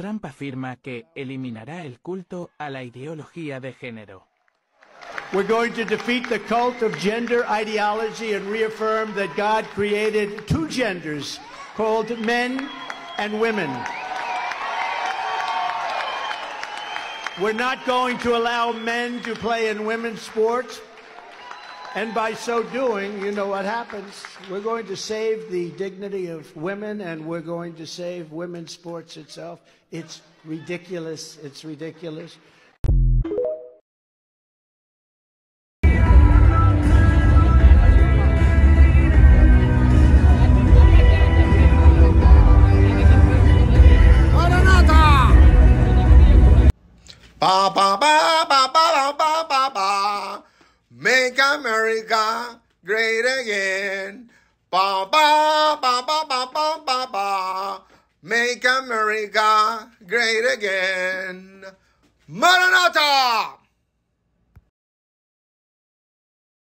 Trump afirma que eliminará el culto a la ideología de género. We're going to defeat the cult of gender ideology and reaffirm that God created two genders called men and women. We're not going to allow men to play in women's sports. And by so doing, you know what happens. We're going to save the dignity of women and we're going to save women's sports itself. It's ridiculous. It's ridiculous. Ba ba ba ba ba ba ba ba. Make America great again. Ba ba ba ba ba ba ba ba. Make America great again. Maranatha!